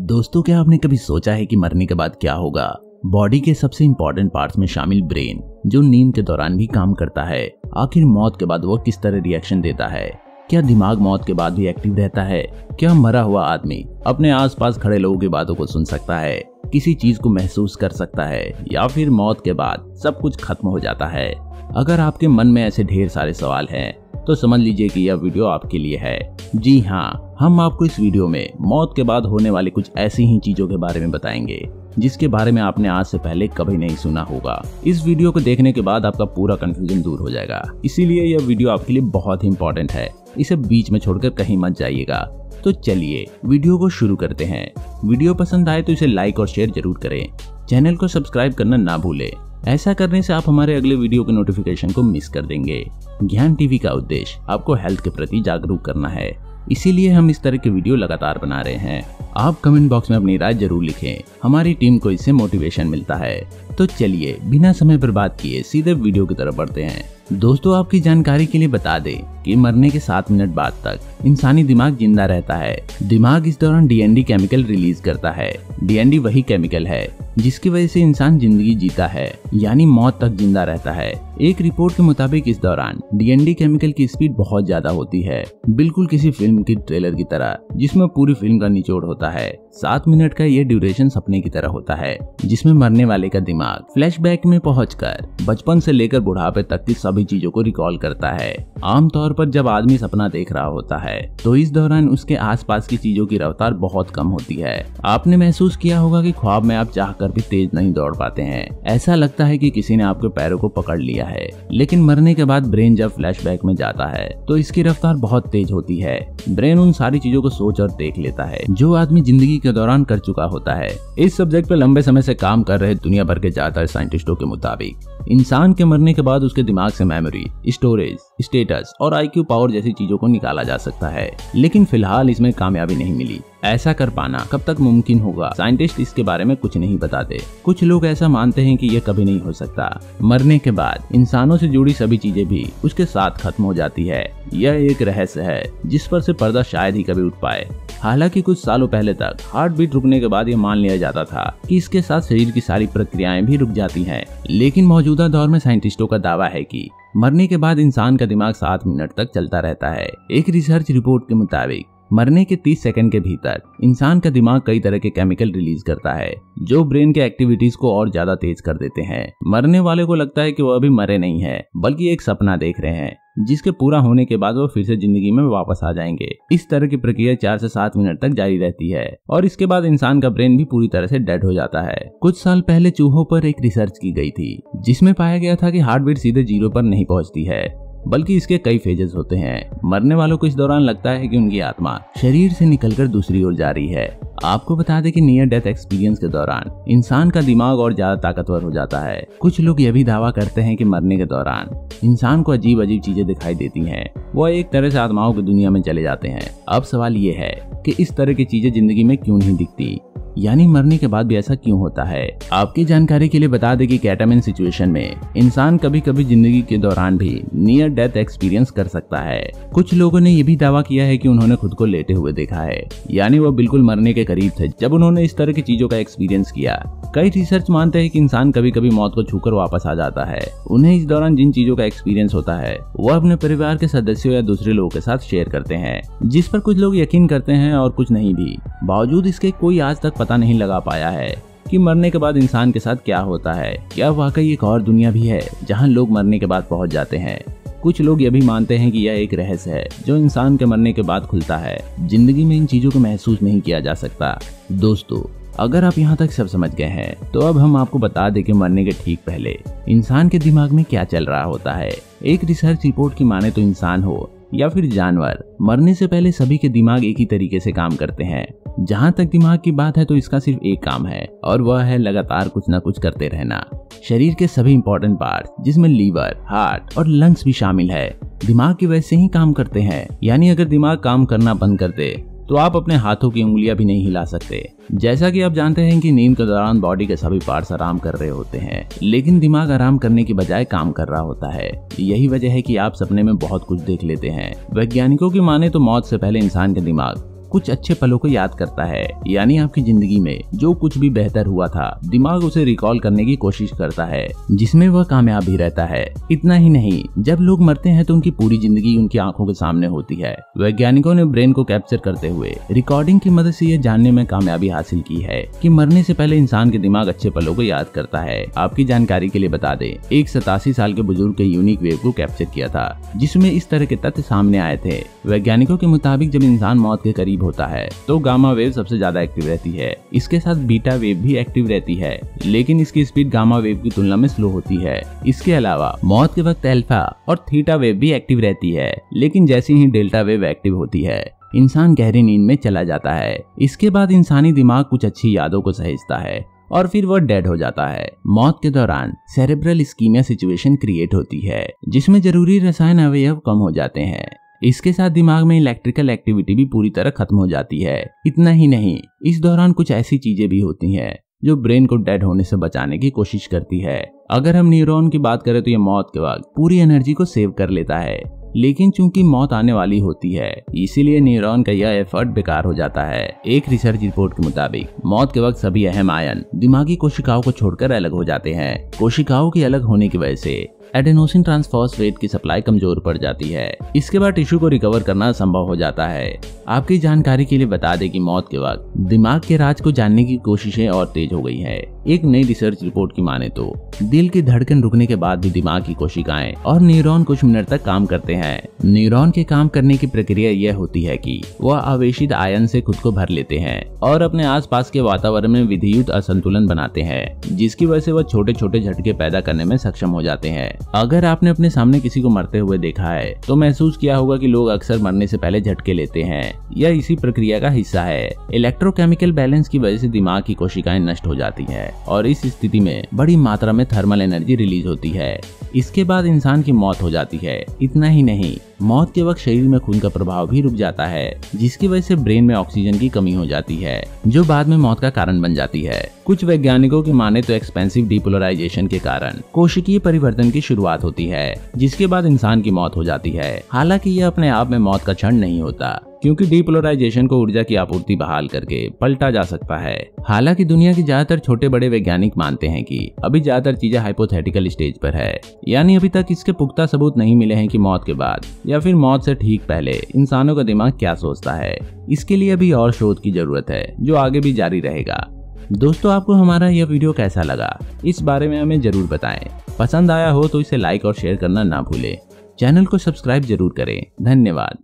दोस्तों, क्या आपने कभी सोचा है कि मरने के बाद क्या होगा? बॉडी के सबसे इंपॉर्टेंट पार्ट्स में शामिल ब्रेन जो नींद के दौरान भी काम करता है। आखिर मौत के बाद वो किस तरह रिएक्शन देता है? क्या दिमाग मौत के बाद भी एक्टिव रहता है? क्या मरा हुआ आदमी अपने आसपास खड़े लोगों की बातों को सुन सकता है? किसी चीज़ को महसूस कर सकता है? या फिर मौत के बाद सब कुछ खत्म हो जाता है? अगर आपके मन में ऐसे ढेर सारे सवाल हैं तो समझ लीजिए कि यह वीडियो आपके लिए है। जी हाँ हम आपको इस वीडियो में मौत के बाद होने वाली कुछ ऐसी ही चीज़ों के बारे में बताएँगे, जिसके बारे में आपने आज से पहले कभी नहीं सुना होगा। इस वीडियो को देखने के बाद आपका पूरा कंफ्यूजन दूर हो जाएगा। इसीलिए यह वीडियो आपके लिए बहुत ही इंपॉर्टेंट है। इसे बीच में छोड़कर कहीं मत जाइएगा। तो चलिए, वीडियो को शुरू करते हैं। वीडियो पसंद आए तो इसे लाइक और शेयर ज़रूर करें। चैनल को सब्सक्राइब करना ना भूले। ऐसा करने से आप हमारे अगले वीडियो के नोटिफिकेशन को मिस कर देंगे। ज्ञान टीवी का उद्देश्य आपको हेल्थ के प्रति जागरूक करना है। इसीलिए हम इस तरह के वीडियो लगातार बना रहे हैं। आप कमेंट बॉक्स में अपनी राय ज़रूर लिखें। हमारी टीम को इससे मोटिवेशन मिलता है। तो चलिए, बिना समय बर्बाद किए सीधे वीडियो की तरफ़ बढ़ते हैं। दोस्तों, आपकी जानकारी के लिए बता दें कि मरने के सात मिनट बाद तक इंसानी दिमाग ज़िंदा रहता है। दिमाग इस दौरान डीएनडी केमिकल रिलीज़ करता है। डीएनडी वही केमिकल है। जिसकी वजह से इंसान ज़िंदगी जीता है, यानी मौत तक ज़िंदा रहता है। एक रिपोर्ट के मुताबिक इस दौरान डीएनडी केमिकल की स्पीड बहुत ज़्यादा होती है, बिल्कुल किसी फ़िल्म के ट्रेलर की तरह, जिसमें पूरी फ़िल्म का निचोड़ होता है। सात मिनट का ये ड्यूरेशन सपने की तरह होता है, जिसमें मरने वाले का दिमाग फ्लैशबैक में पहुंचकर बचपन से लेकर बुढ़ापे तक की सभी चीज़ों को रिकॉल करता है। आमतौर पर जब आदमी सपना देख रहा होता है तो इस दौरान उसके आसपास की चीज़ों की रफ्तार बहुत कम होती है। आपने महसूस किया होगा कि ख्वाब में आप चाहकर भी तेज नहीं दौड़ पाते हैं। ऐसा लगता है कि किसी ने आपके पैरों को पकड़ लिया है। लेकिन मरने के बाद ब्रेन जब फ्लैशबैक में जाता है तो इसकी रफ्तार बहुत तेज होती है। ब्रेन उन सारी चीज़ों को सोच और देख लेता है, जो आदमी ज़िंदगी के दौरान कर चुका होता है। इस सब्जेक्ट पे लंबे समय से काम कर रहे दुनिया भर के ज़्यादातर साइंटिस्टों के मुताबिक। इंसान के मरने के बाद उसके दिमाग से मेमोरी स्टोरेज स्टेटस और आईक्यू पावर जैसी चीज़ों को निकाला जा सकता है। लेकिन फ़िलहाल इसमें कामयाबी नहीं मिली। ऐसा कर पाना कब तक मुमकिन होगा? साइंटिस्ट इसके बारे में कुछ नहीं बताते। कुछ लोग ऐसा मानते हैं कि यह कभी नहीं हो सकता। मरने के बाद इंसानों से जुड़ी सभी चीज़ें भी उसके साथ खत्म हो जाती है। यह एक रहस्य है, जिस पर से पर्दा शायद ही कभी उठ पाए। हालाँकि कुछ सालों पहले तक हार्ट बीट रुकने के बाद ये मान लिया जाता था कि इसके साथ शरीर की सारी प्रक्रियाएँ भी रुक जाती हैं। लेकिन मौजूदा दौर में साइंटिस्टों का दावा है कि मरने के बाद इंसान का दिमाग सात मिनट तक चलता रहता है। एक रिसर्च रिपोर्ट के मुताबिक मरने के 30 सेकंड के भीतर इंसान का दिमाग कई तरह के केमिकल रिलीज़ करता है, जो ब्रेन के एक्टिविटीज़ को और ज़्यादा तेज कर देते हैं। मरने वाले को लगता है कि वो अभी मरे नहीं है, बल्कि एक सपना देख रहे हैं, जिसके पूरा होने के बाद वो फिर से ज़िंदगी में वापस आ जाएँगे। इस तरह की प्रक्रिया चार से सात मिनट तक जारी रहती है, और इसके बाद इंसान का ब्रेन भी पूरी तरह से डेड हो जाता है। कुछ साल पहले चूहों पर एक रिसर्च की गई थी, जिसमें पाया गया था कि हार्ट बीट सीधे ज़ीरो पर नहीं पहुँचती है। बल्कि इसके कई फेजेस होते हैं। मरने वालों को इस दौरान लगता है कि उनकी आत्मा शरीर से निकलकर दूसरी ओर जा रही है। आपको बता दें कि नियर डेथ एक्सपीरियंस के दौरान इंसान का दिमाग और ज़्यादा ताकतवर हो जाता है। कुछ लोग यह भी दावा करते हैं कि मरने के दौरान इंसान को अजीब अजीब चीज़ें दिखाई देती हैं। वो एक तरह से आत्माओं की दुनिया में चले जाते हैं। अब सवाल ये है कि इस तरह की चीज़ें ज़िंदगी में क्यों नहीं दिखती? यानी मरने के बाद भी ऐसा क्यों होता है? आपकी जानकारी के लिए बता दें कि कैटामिन सिचुएशन में इंसान कभी कभी ज़िंदगी के दौरान भी नियर डेथ एक्सपीरियंस कर सकता है। कुछ लोगों ने यह भी दावा किया है कि उन्होंने खुद को लेटे हुए देखा है। यानी वो बिल्कुल मरने के करीब थे, जब उन्होंने इस तरह की चीज़ों का एक्सपीरियंस किया। कई रिसर्च मानते हैं कि इंसान कभी कभी मौत को छूकर वापस आ जाता है। उन्हें इस दौरान जिन चीज़ों का एक्सपीरियंस होता है वो अपने परिवार के सदस्यों या दूसरे लोगों के साथ शेयर करते हैं, जिस पर कुछ लोग यकीन करते हैं और कुछ नहीं भी। बावजूद इसके कोई आज तक पता नहीं लगा पाया है कि मरने के बाद इंसान के साथ क्या होता है। क्या वाकई एक और दुनिया भी है, जहाँ लोग मरने के बाद पहुँच जाते हैं? कुछ लोग यह भी मानते हैं कि यह एक रहस्य है, जो इंसान के मरने के बाद खुलता है। ज़िंदगी में इन चीज़ों को महसूस नहीं किया जा सकता। दोस्तों, अगर आप यहाँ तक सब समझ गए हैं तो अब हम आपको बता दें कि मरने के ठीक पहले, इंसान के दिमाग में क्या चल रहा होता है? एक रिसर्च रिपोर्ट की माने तो इंसान हो या फिर जानवर मरने से पहले सभी के दिमाग एक ही तरीके से काम करते हैं। जहाँ तक दिमाग की बात है तो इसका सिर्फ़ एक काम है, और वह है लगातार कुछ ना कुछ करते रहना। शरीर के सभी इंपॉर्टेंट पार्ट जिसमें लीवर हार्ट और लंग्स भी शामिल है, दिमाग के वैसे ही काम करते हैं। यानी अगर दिमाग काम करना बंद कर दे तो आप अपने हाथों की उंगलियाँ भी नहीं हिला सकते। जैसा कि आप जानते हैं कि नींद के दौरान बॉडी के सभी पार्ट्स आराम कर रहे होते हैं, लेकिन दिमाग आराम करने की बजाय काम कर रहा होता है। यही वजह है कि आप सपने में बहुत कुछ देख लेते हैं। वैज्ञानिकों की माने तो मौत से पहले इंसान का दिमाग कुछ अच्छे पलों को याद करता है, यानी आपकी ज़िंदगी में जो कुछ भी बेहतर हुआ था, दिमाग उसे रिकॉल करने की कोशिश करता है, जिसमें वह कामयाब भी रहता है। इतना ही नहीं, जब लोग मरते हैं तो उनकी पूरी ज़िंदगी उनकी आँखों के सामने होती है। वैज्ञानिकों ने ब्रेन को कैप्चर करते हुए रिकॉर्डिंग की मदद से यह जानने में कामयाबी हासिल की है कि मरने से पहले इंसान के दिमाग अच्छे पलों को याद करता है। आपकी जानकारी के लिए बता दें, एक सतासी साल के बुज़ुर्ग के यूनिक वेव को कैप्चर किया था, जिसमें इस तरह के तथ्य सामने आए थे। वैज्ञानिकों के मुताबिक जब इंसान मौत के करीब होता है तो गामा वेव सबसे ज़्यादा एक्टिव रहती है। इसके साथ बीटा वेव भी एक्टिव रहती है, लेकिन इसकी स्पीड गामा वेव की तुलना में स्लो होती है। इसके अलावा, मौत के वक्त एल्फा और थीटा वेव भी एक्टिव रहती है, लेकिन जैसी ही डेल्टा वेव एक्टिव होती है, इंसान गहरी नींद में चला जाता है। इसके बाद इंसानी दिमाग कुछ अच्छी यादों को सहेजता है, और फिर वह डेड हो जाता है। मौत के दौरान सेरेब्रल स्कीमिया सिचुएशन क्रिएट होती है, जिसमें ज़रूरी रसायन अवयव कम हो जाते हैं। इसके साथ दिमाग में इलेक्ट्रिकल एक्टिविटी भी पूरी तरह खत्म हो जाती है। इतना ही नहीं, इस दौरान कुछ ऐसी चीज़ें भी होती हैं, जो ब्रेन को डेड होने से बचाने की कोशिश करती है। अगर हम न्यूरॉन की बात करें तो ये मौत के वक्त पूरी एनर्जी को सेव कर लेता है, लेकिन चूँकि मौत आने वाली होती है, इसीलिए न्यूरॉन का यह एफर्ट बेकार हो जाता है। एक रिसर्च रिपोर्ट के मुताबिक, मौत के वक्त सभी अहम आयन दिमागी कोशिकाओं को छोड़कर अलग हो जाते हैं। कोशिकाओं के अलग होने की वजह से एडेनोसिन ट्रांसफॉस्फेट की सप्लाई कमज़ोर पड़ जाती है। इसके बाद टिश्यू को रिकवर करना संभव हो जाता है। आपकी जानकारी के लिए बता दें कि मौत के वक्त दिमाग के राज को जानने की कोशिशें और तेज हो गई है। एक नई रिसर्च रिपोर्ट की माने तो दिल की धड़कन रुकने के बाद भी दिमाग की कोशिकाएँ और न्यूरॉन कुछ मिनट तक काम करते हैं। न्यूरॉन के काम करने की प्रक्रिया यह होती है कि वह आवेशित आयन से खुद को भर लेते हैं और अपने आसपास के वातावरण में विधियुत असंतुलन बनाते हैं, जिसकी वजह से वह छोटे छोटे झटके पैदा करने में सक्षम हो जाते हैं। अगर आपने अपने सामने किसी को मरते हुए देखा है तो महसूस किया होगा कि लोग अक्सर मरने से पहले झटके लेते हैं। यह इसी प्रक्रिया का हिस्सा है। इलेक्ट्रोकेमिकल बैलेंस की वजह से दिमाग की कोशिकाएँ नष्ट हो जाती और इस स्थिति में बड़ी मात्रा में थर्मल एनर्जी रिलीज़ होती है। इसके बाद इंसान की मौत हो जाती है। इतना ही नहीं, मौत के वक्त शरीर में खून का प्रभाव भी रुक जाता है, जिसकी वजह से ब्रेन में ऑक्सीजन की कमी हो जाती है, जो बाद में मौत का कारण बन जाती है। कुछ वैज्ञानिकों की माने तो एक्सपेंसिव डिपोलराइजेशन के कारण कोशिकीय परिवर्तन की शुरुआत होती है, जिसके बाद इंसान की मौत हो जाती है। हालाँकि यह अपने आप में मौत का क्षण नहीं होता। क्योंकि डिपोलराइजेशन को ऊर्जा की आपूर्ति बहाल करके पलटा जा सकता है। हालाँकि दुनिया के ज़्यादातर छोटे बड़े वैज्ञानिक मानते हैं कि अभी ज़्यादातर चीज़ें हाइपोथेटिकल स्टेज पर है। यानी अभी तक इसके पुख्ता सबूत नहीं मिले हैं कि मौत के बाद, या फिर मौत से ठीक पहले इंसानों का दिमाग क्या सोचता है। इसके लिए अभी और शोध की ज़रूरत है, जो आगे भी जारी रहेगा। दोस्तों, आपको हमारा यह वीडियो कैसा लगा? इस बारे में हमें ज़रूर बताएँ। पसंद आया हो तो इसे लाइक और शेयर करना ना भूलें। चैनल को सब्सक्राइब ज़रूर करें। धन्यवाद।